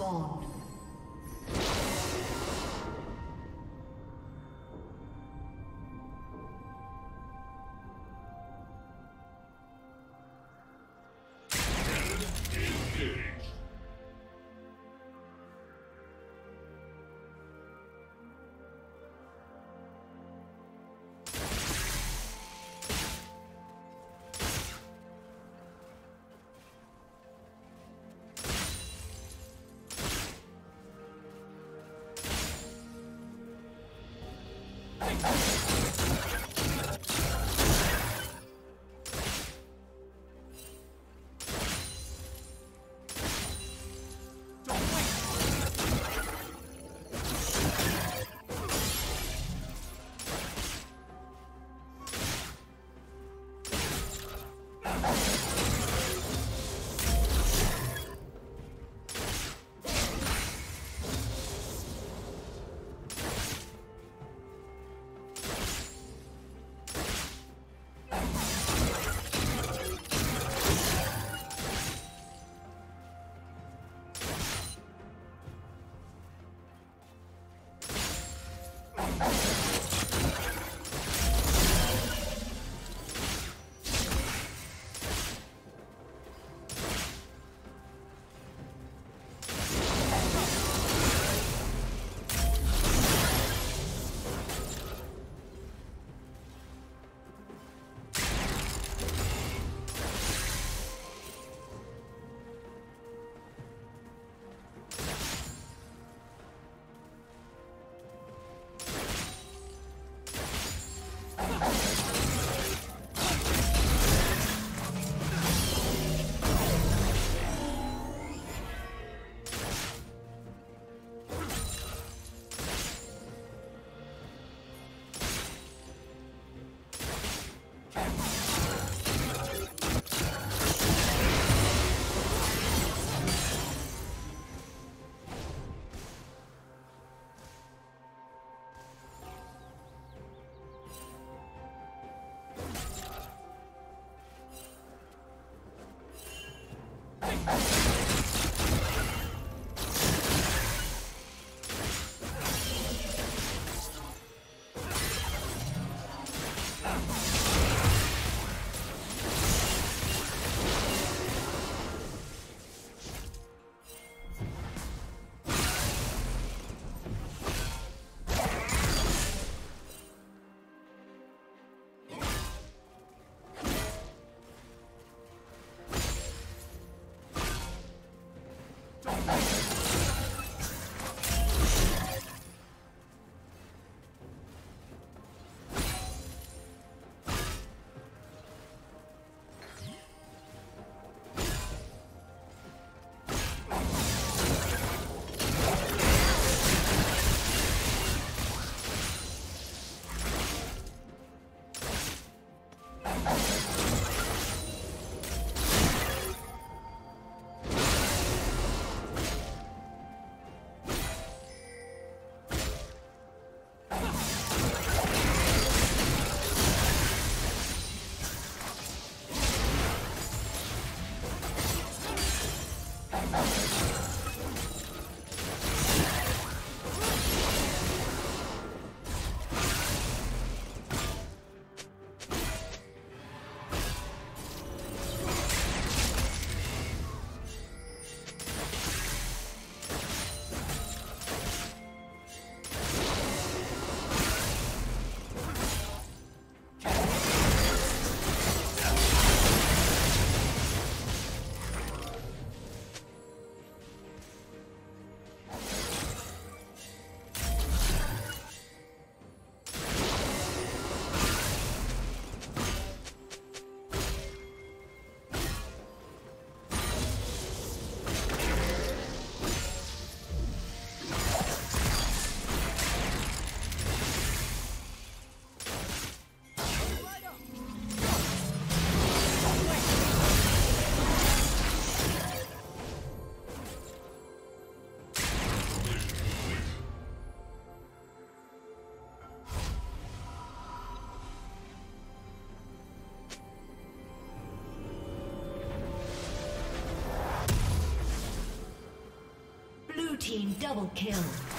Minions Hey. Team double kill.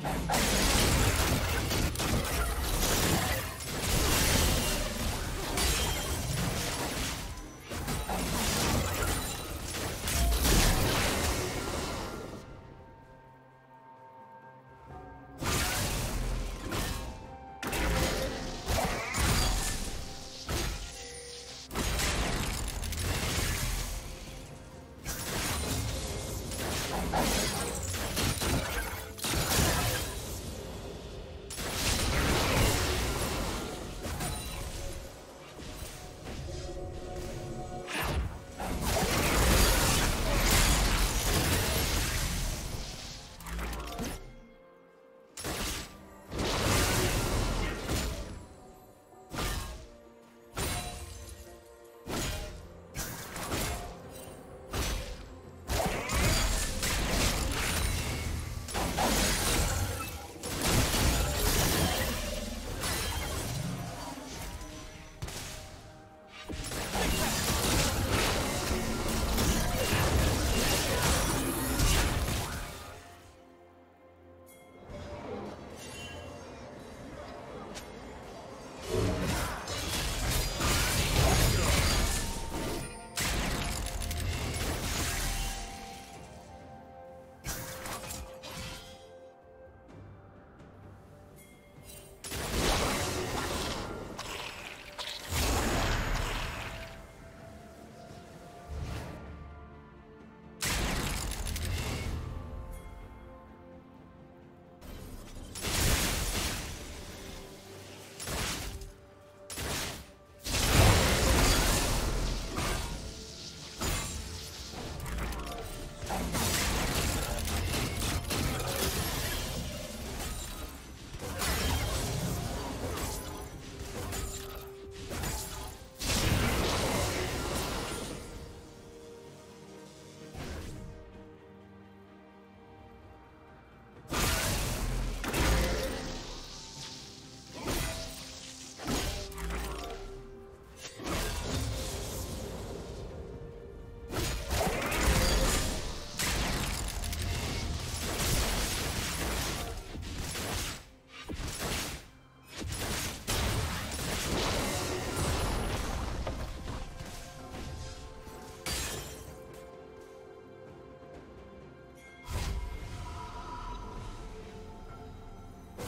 Thank you.